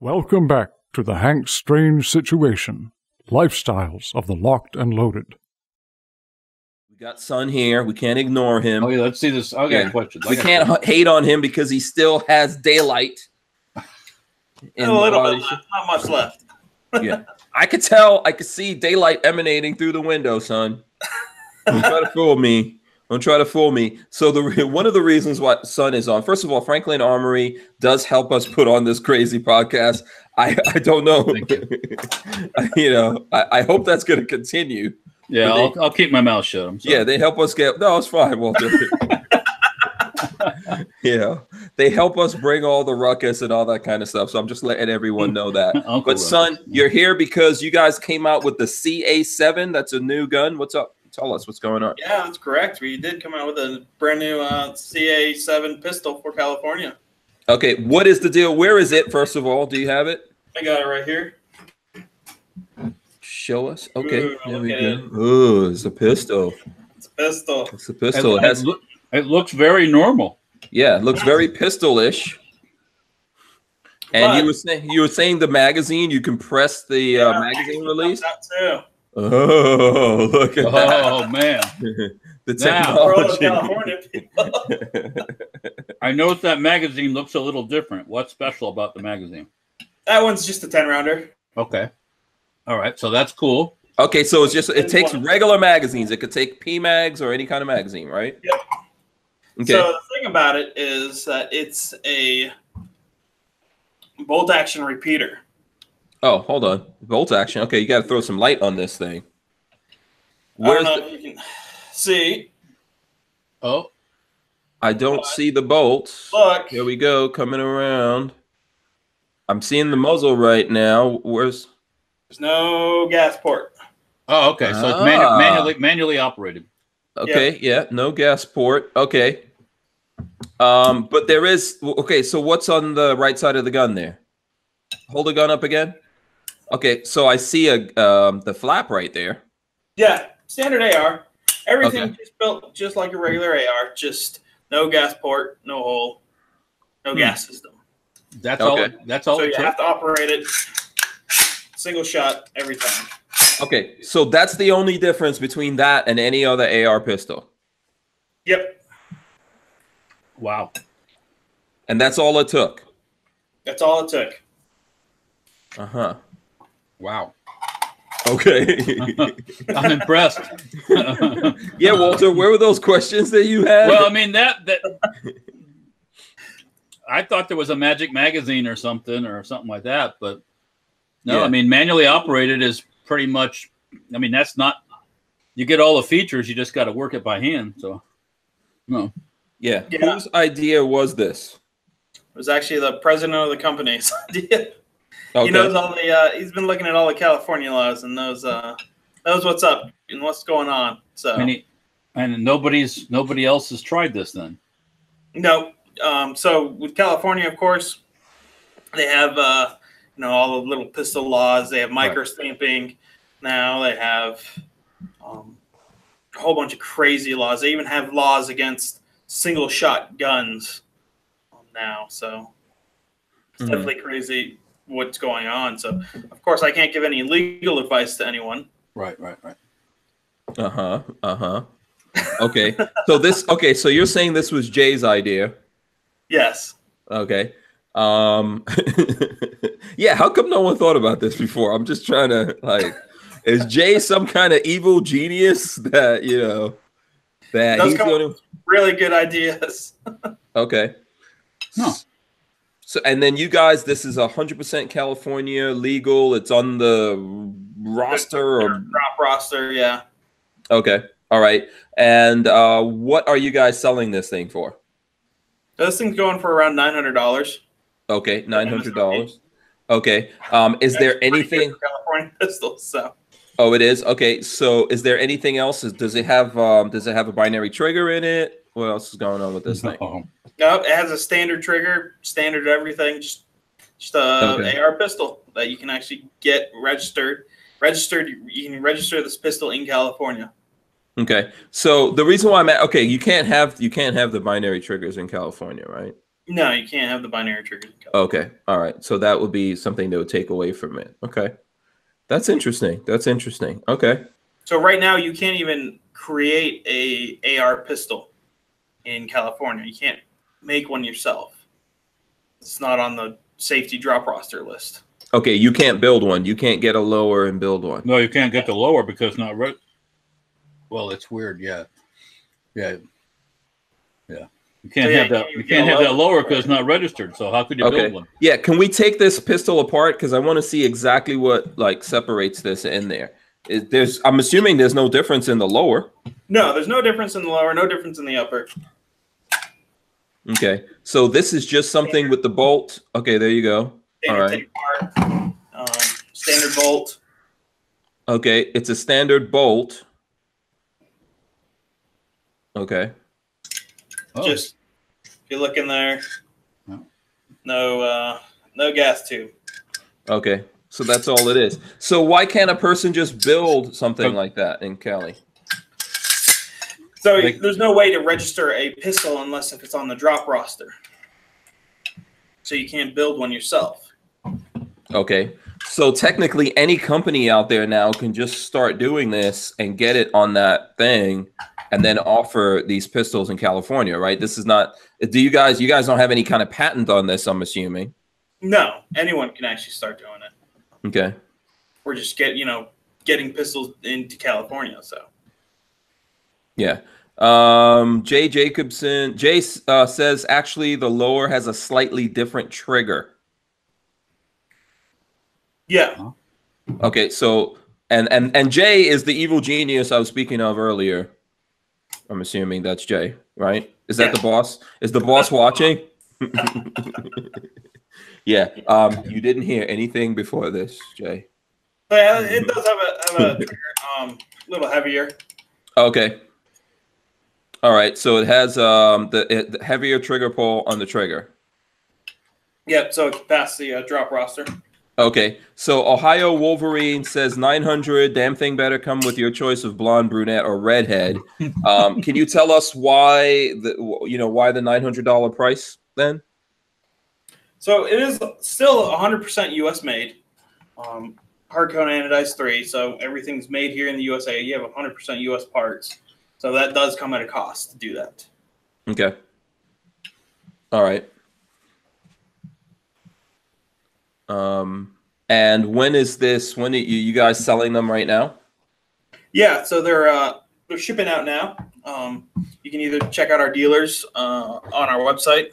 Welcome back to the Hank Strange Situation Lifestyles of the Locked and Loaded. We got Son here. We can't ignore him. Okay, let's see this. I got Yeah. a question. We can't h- hate on him because he still has daylight. in a little uh, bit body. left, not much left. yeah. I could tell, I could see daylight emanating through the window, son. Don't try to fool me. Don't try to fool me. So the one of the reasons why Sun is on, first of all, Franklin Armory does help us put on this crazy podcast. I, I don't know. Thank you know, I, I hope that's going to continue. Yeah, they- I'll, I'll keep my mouth shut. Yeah, they help us get. No, it's fine, Walter. you know, they help us bring all the ruckus and all that kind of stuff. So I'm just letting everyone know that. But Ruckus. son, you're here because you guys came out with the CA7. That's a new gun. What's up? Tell us what's going on. Yeah, that's correct. We did come out with a brand new uh, CA7 pistol for California. Okay, what is the deal? Where is it? First of all, do you have it? I got it right here. Show us. Okay, Ooh, there look we go. it. Ooh, it's a pistol. It's a pistol. It's a pistol. It It, has, it, it looks very normal. yeah, it looks very pistol-ish. And you were saying you were saying the magazine. You can press the uh, magazine release. out too. Oh, look at Oh man, the Now- For all the technology. California. I noticed that magazine looks a little different. What's special about the magazine? that one's just a 10 rounder. Okay, all right, so that's cool. okay, so it's just it takes regular magazines. It could take PMAGs or any kind of magazine, right? Yep. Okay. So the thing about it is that it's a bolt action repeater. Oh, hold on. Bolt action. Okay, you got to throw some light on this thing. I Where's don't know the, if you can see. Oh, I don't see the bolts. Look, Here we go, coming around. I'm seeing the muzzle right now. Where's there's no gas port. oh, okay. So it's manu- Ah. manually manually operated. Okay, yeah, no gas port. Okay. Um, but there is okay, so what's on the right side of the gun there? Hold the gun up again. Okay, so I see a um the flap right there. Yeah, standard AR. Everything Okay. just built just like a regular AR, just no gas port, no hole, no Hmm. gas system. That's all. That's all. so you took? have to operate it single shot every time. Okay, so that's the only difference between that and any other AR pistol. Yep, Wow. And that's all it took. that's all it took. Uh-huh. Wow. Okay. I'm impressed. yeah, Walter, where were those questions that you had? well, I mean that that I thought there was a magic magazine or something or something like that, but no, Yeah. I mean manually operated is pretty much I mean that's not you get all the features, you just got to work it by hand. So no. yeah. Yeah. Whose idea was this? It was actually the president of the company's idea. Okay. He knows all the. Uh, he's been looking at all the California laws and knows uh, knows what's up and what's going on. So And, he, and nobody's nobody else has tried this then. No. Um, so with California, of course, they have uh, you know all the little pistol laws. They have micro stamping now. They have um, a whole bunch of crazy laws. They even have laws against single shot guns um, now. So it's Mhm. definitely crazy what's going on. So of course, I can't give any legal advice to anyone. Right, right, right. Uh-huh. Uh-huh. Okay. so this okay, so you're saying this was Jay's idea. Yes. Okay. Um Yeah, how come no one thought about this before? I'm just trying to like is Jay some kind of evil genius that, you know, that Does he's come- going to Really good ideas. Okay. No. So and then you guys, this is hundred percent California legal. It's on the roster or Drop roster. Yeah. okay. All right. And uh what are you guys selling this thing for? This thing's going for around nine hundred dollars. Okay, nine hundred dollars. Okay. Um, is there anything? California pistols? So Oh, it is. Okay. So, is there anything else? Does it have? Um, does it have a binary trigger in it? What else is going on with this thing? No, it has a standard trigger, standard everything. Just just a Okay. AR pistol that you can actually get registered. Registered. You can register this pistol in California. Okay. So the reason why I'm at okay, you can't have you can't have the binary triggers in California, right? No, you can't have the binary triggers. in California. Okay. All right. So that would be something that would take away from it. Okay. That's interesting. That's interesting. Okay. So right now, you can't even create a AR pistol in California. You can't make one yourself. It's not on the safety drop roster list. Okay. You can't build one. You can't get a lower and build one. No, you can't get the lower because not right. Well, it's weird. Yeah, yeah, yeah. You can't So, yeah, have that. you You can't a have that lower- lower because it's not registered. So how could you Okay. build one? Yeah. Can we take this pistol apart? Because I want to see exactly what like separates this in there. Is there's I'm assuming there's no difference in the lower. No, there's no difference in the lower, no difference in the upper. Okay. So this is just something with the bolt. Okay. There you go. Standard All right. take um, standard bolt. Okay. It's a standard bolt. Okay. Oh, Just if you look in there, No. no, uh, no gas tube. Okay. So that's all it is. So why can't a person just build something like that in Cali? So Like- there's no way to register a pistol unless if it's on the drop roster. So you can't build one yourself. Okay. So technically, any company out there now can just start doing this and get it on that thing, and then offer these pistols in California, right? This is not. Do you guys? You guys don't have any kind of patent on this? I'm assuming. No, anyone can actually start doing it. Okay. We're just get you know getting pistols into California. So Yeah. Um, Jay Jacobson. Jay uh, says actually the lower has a slightly different trigger. yeah, Okay, so and and and Jay is the evil genius I was speaking of earlier. I'm assuming that's Jay, right? Is that Yeah. the boss? Is the boss watching? yeah. Um, you didn't hear anything before this, Jay. uh, it does have a have a trigger, um little heavier. Okay. All right. So it has um the, it, the heavier trigger pull on the trigger. Yep. So it's past the uh, drop roster. Okay, so Ohio Wolverine says 900. Damn thing better come with your choice of blonde, brunette, or redhead. Um, can you tell us why the you know why the $900 price then? So it is still 100% U.S. made. Um, hard coat anodized three, so everything's made here in the USA. You have 100% U.S. parts, so that does come at a cost to do that. Okay. All right. Um, and when is this? When are you, you guys selling them right now? Yeah, so they're uh, they're shipping out now. Um, you can either check out our dealers uh, on our website,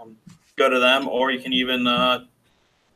um, go to them, or you can even uh,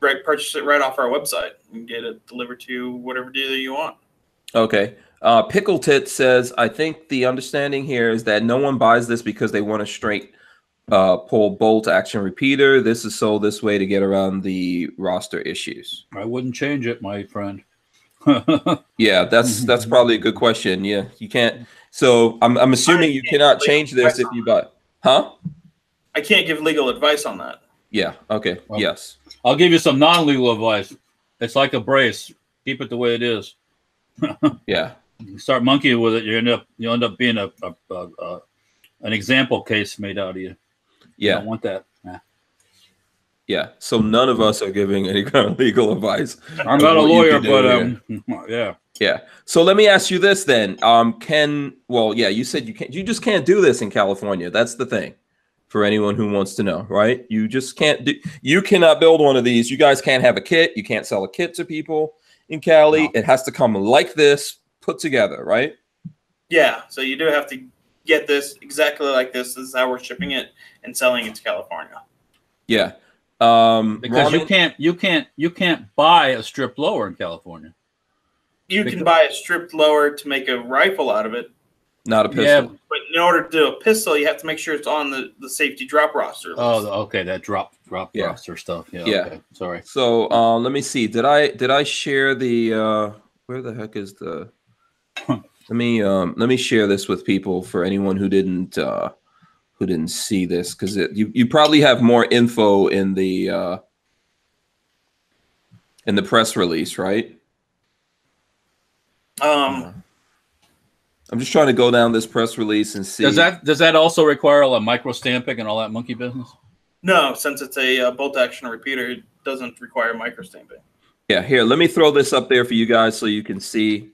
right, purchase it right off our website and get it delivered to whatever dealer you want. Okay. Uh, Pickle Tit says, I think the understanding here is that no one buys this because they want a straight uh, pull bolt action repeater. This is sold this way to get around the roster issues. I wouldn't change it, my friend. Yeah, that's that's probably a good question. Yeah, you can't. So I'm I'm assuming you cannot change this if you buy. Huh? I can't give legal advice on that. Yeah. Okay. Well- yes. I'll give you some non-legal advice. It's like a brace. Keep it the way it is. Yeah. You start monkeying with it, you end up you end up being a, a, a, a an example case made out of you. Yeah. don't want that. Nah. Yeah. So none of us are giving any kind of legal advice. I'm not a lawyer, but um, yeah. Yeah. So let me ask you this then. Um, can well, yeah, you said you can't you just can't do this in California. That's the thing. For anyone who wants to know, right? You just can't do you cannot build one of these. You guys can't have a kit. You can't sell a kit to people in Cali. No. It has to come like this, put together, right? Yeah, so you do have to get this exactly like this. This is how we're shipping it and selling it to California. Yeah. Um Because you can't you can't you can't buy a stripped lower in California. You Because- can buy a stripped lower to make a rifle out of it, not a pistol. Yeah. but in order to do a pistol, you have to make sure it's on the, the safety drop roster. Oh, okay, that drop drop Yeah. roster stuff. Yeah. Yeah. Okay. Sorry. So uh, let me see. Did I did I share the uh, where the heck is the? Let me um, let me share this with people for anyone who didn't uh, who didn't see this because you you probably have more info in the uh, in the press release, right? um, I'm just trying to go down this press release and see. Does that does that also require a micro stamping and all that monkey business? No, since it's a uh, bolt action repeater, it doesn't require micro stamping. Yeah, here, let me throw this up there for you guys so you can see.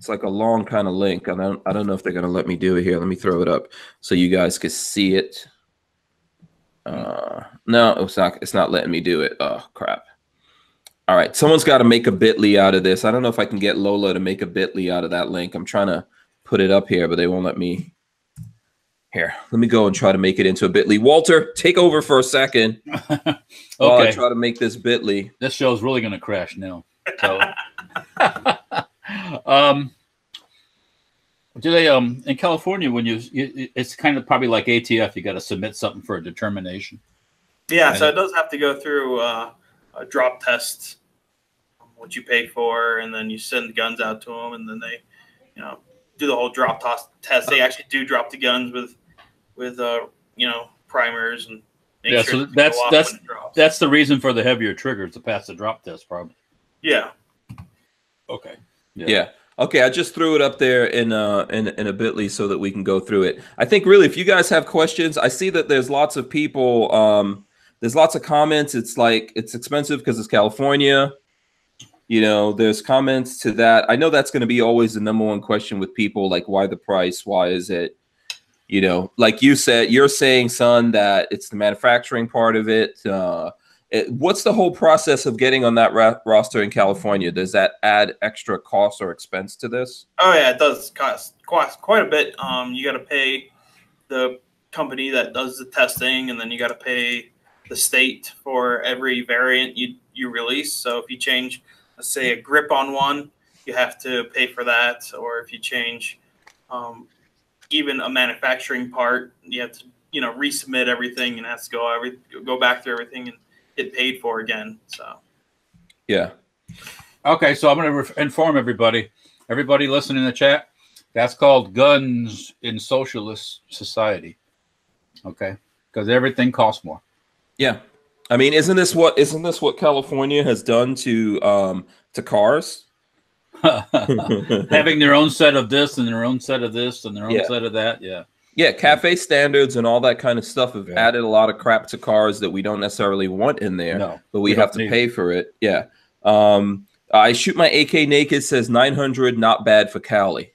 It's like a long kind of link. I don't I don't know if they're gonna let me do it here. Let me throw it up so you guys can see it. Uh no, it's not it's not letting me do it. Oh crap. All right, someone's got to make a bit.ly out of this. I don't know if I can get Lola to make a bit.ly out of that link. I'm trying to put it up here, but they won't let me. Here, let me go and try to make it into a bit.ly. Walter, take over for a second okay. while I try to make this bit.ly. this show's really going to crash now. So, um, do they um in California when you, you it's kind of probably like ATF you got to submit something for a determination. Yeah, so it does have to go through uh, a drop test, um, what you pay for, and then you send guns out to them, and then they, you know, do the whole drop toss test. They actually do drop the guns with, with uh, you know, primers and. make Yeah, sure so that's- that's- when it drops. That's the reason for the heavier triggers to pass the drop test, probably. yeah. Okay. Yeah. Okay, I just threw it up there in uh in, in a bitly so that we can go through it. I think really if you guys have questions, I see that there's lots of people um there's lots of comments. It's like it's expensive because it's California. You know, there's comments to that. I know that's going to be always the number one question with people like why the price? Why is it? You know, like you said, you're saying, son, that it's the manufacturing part of it. Uh, what's the whole process of getting on that ra- roster in California? Does that add extra cost or expense to this? Oh yeah, it does cost cost quite a bit. Um, you got to pay the company that does the testing, and then you got to pay the state for every variant you you release. So if you change, let's say a grip on one, you have to pay for that. Or if you change um, even a manufacturing part, you have to you know resubmit everything and has to go every go back through everything and get paid for again. So Yeah. Okay, so I'm going to re- inform everybody, everybody listening in the chat. That's called guns in socialist society. Okay, because everything costs more. Yeah. I mean, isn't this what isn't this what California has done to um to cars? Having their own set of this and their own set of this and their own Yeah. set of that. Yeah. Yeah, cafe standards and all that kind of stuff have Yeah. added a lot of crap to cars that we don't necessarily want in there, No, but we, we have to pay for it. Yeah. Um I shoot my AK naked says 900 not bad for Cali.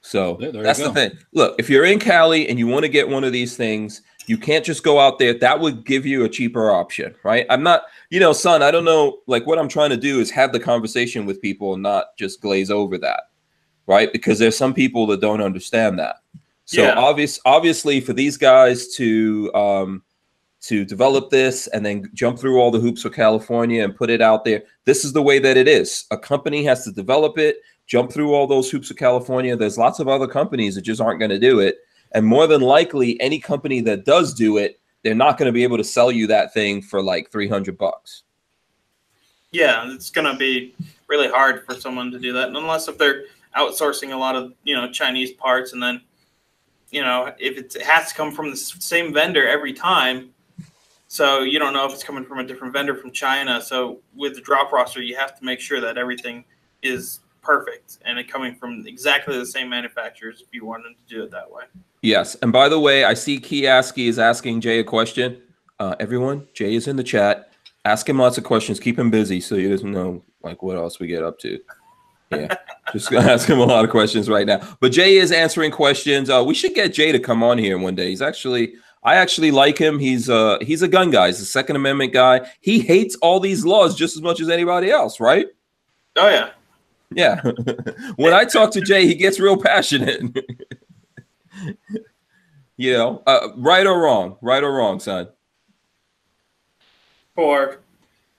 So Yeah, that's the thing. Look, if you're in Cali and you want to get one of these things, you can't just go out there. That would give you a cheaper option, right? I'm not, you know, son, I don't know. Like, what I'm trying to do is have the conversation with people and not just glaze over that, right? Because there's some people that don't understand that. So Yeah. obvious, obviously, for these guys to um, to develop this and then jump through all the hoops for California and put it out there, this is the way that it is. A company has to develop it, jump through all those hoops of California. There's lots of other companies that just aren't going to do it. And more than likely, any company that does do it, they're not going to be able to sell you that thing for like 300 bucks. Yeah, it's gonna be really hard for someone to do that, unless if they're outsourcing a lot of you know Chinese parts, and then you know if it has to come from the same vendor every time, so you don't know if it's coming from a different vendor from China. So with the drop roster, you have to make sure that everything is perfect and it coming from exactly the same manufacturers if you wanted to do it that way. Yes. And by the way, I see Kiaski is asking Jay a question. Uh, everyone, Jay is in the chat. Ask him lots of questions. Keep him busy so he doesn't know like what else we get up to. Yeah, just gonna ask him a lot of questions right now. But Jay is answering questions. Uh, we should get Jay to come on here one day. He's actually, I actually like him. He's uh he's a gun guy. He's a Second Amendment guy. He hates all these laws just as much as anybody else, right? Oh yeah, Yeah. when I talk to Jay, he gets real passionate. you know, uh, right or wrong, right or wrong, son. for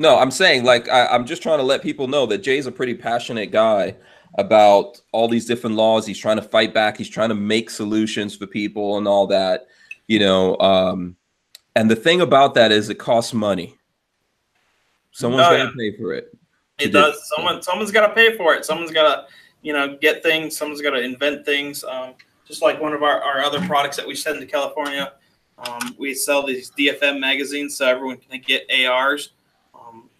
No, I'm saying like I, I'm just trying to let people know that Jay's a pretty passionate guy about all these different laws. He's trying to fight back. He's trying to make solutions for people and all that. You know, um, and the thing about that is it costs money. Someone's going yeah. to pay for it. It do. does. Someone, someone's got to pay for it. Someone's got to, you know, get things. Someone's got to invent things. Um, just like one of our, our other products that we send to California, um, we sell these DFM magazines so everyone can get ARs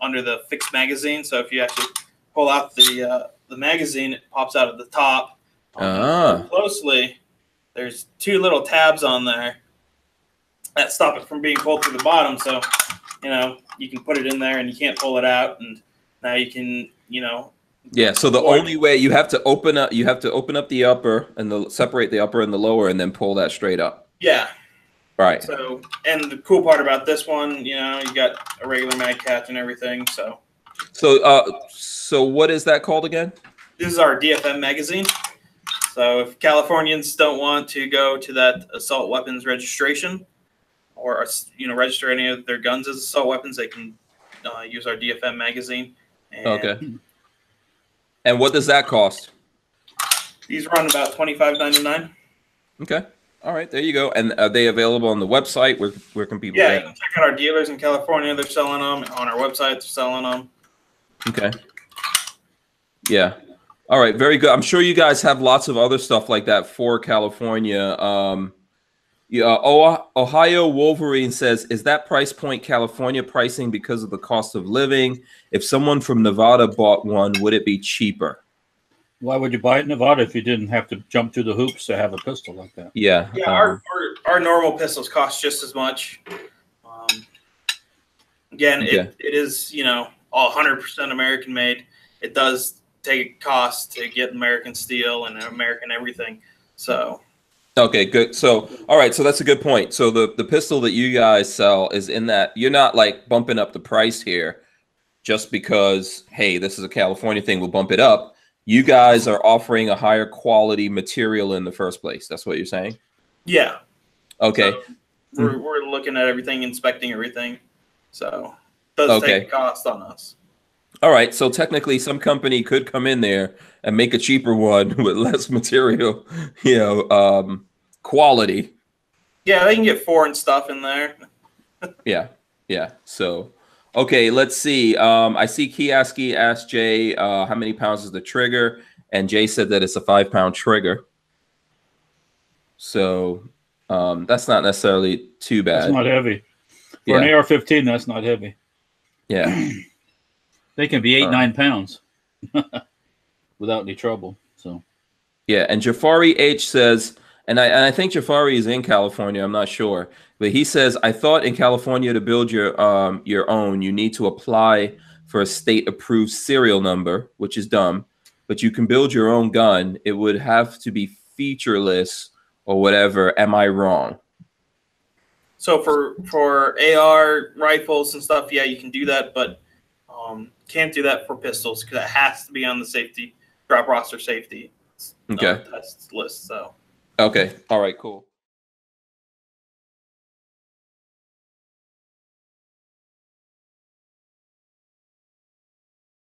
under the fixed magazine. So if you actually pull out the uh, the magazine, it pops out at the top. Ah. closely, there's two little tabs on there, that stop it from being pulled through the bottom. So, you know, you can put it in there and you can't pull it out, and now you can, you know, Yeah. So the only way you have to open up, you have to open up the upper and the separate the upper and the lower, and then pull that straight up. yeah. Right. So, and the cool part about this one, you know, you got a regular mag catch and everything. So, So, uh, so what is that called again? this is our DFM magazine. So, if Californians don't want to go to that assault weapons registration, or you know, register any of their guns as assault weapons, they can uh, use our DFM magazine. And Okay. And what does that cost? These run about twenty five ninety nine. Okay. All right. There you go. And are they available on the website? Where where can people Yeah, get check out our dealers in California. They're selling them on our website. They're selling them. Okay. Yeah. All right. Very good. I'm sure you guys have lots of other stuff like that for California. Um, yeah. Oh, Ohio Wolverine says, "Is that price point California pricing because of the cost of living? If someone from Nevada bought one, would it be cheaper?" Why would you buy it in Nevada if you didn't have to jump through the hoops to have a pistol like that? Yeah. Yeah, um, our, our our normal pistols cost just as much. Um, again, Okay. it, it is you know all 100% American made. It does take a cost to get American steel and American everything. So Okay, good. So, all right, so that's a good point. So the the pistol that you guys sell is in that you're not like bumping up the price here just because hey, this is a California thing, we'll bump it up. You guys are offering a higher quality material in the first place. That's what you're saying? yeah, Okay. So we're we're looking at everything, inspecting everything. So does Okay. take a cost on us. All right. So technically some company could come in there and make a cheaper one with less material, you know, um quality. Yeah, they can get foreign stuff in there. Yeah, yeah. So, okay, let's see. Um, I see Kiaski asked Jay, uh, how many pounds is the trigger, and Jay said that it's a five pound trigger. So, um, that's not necessarily too bad. not heavy. For Yeah, an AR-15, that's not heavy. yeah. They can be eight, Uh. nine pounds without any trouble. So Yeah, and Jafari H says, and I and I think Jafari is in California. I'm not sure, but he says, I thought in California to build your um your own, you need to apply for a state approved serial number, which is dumb. But you can build your own gun. It would have to be featureless or whatever. Am I wrong? So for for AR rifles and stuff, yeah, you can do that, but um, can't do that for pistols because it has to be on the safety drop roster safety uh, Okay. test list. So Okay. All right. Cool.